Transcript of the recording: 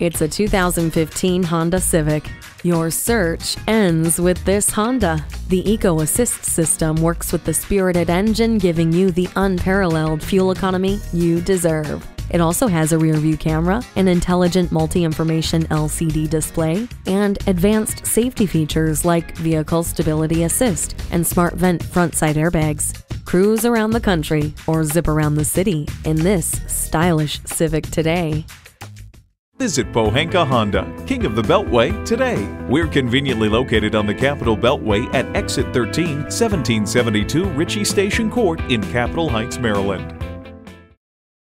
It's a 2015 Honda Civic. Your search ends with this Honda. The Eco Assist system works with the spirited engine, giving you the unparalleled fuel economy you deserve. It also has a rear view camera, an intelligent multi information LCD display, and advanced safety features like Vehicle Stability Assist and Smart Vent front side airbags. Cruise around the country or zip around the city in this stylish Civic today. Visit Pohanka Honda, King of the Beltway, today. We're conveniently located on the Capitol Beltway at Exit 13, 1772 Ritchie Station Court in Capitol Heights, Maryland.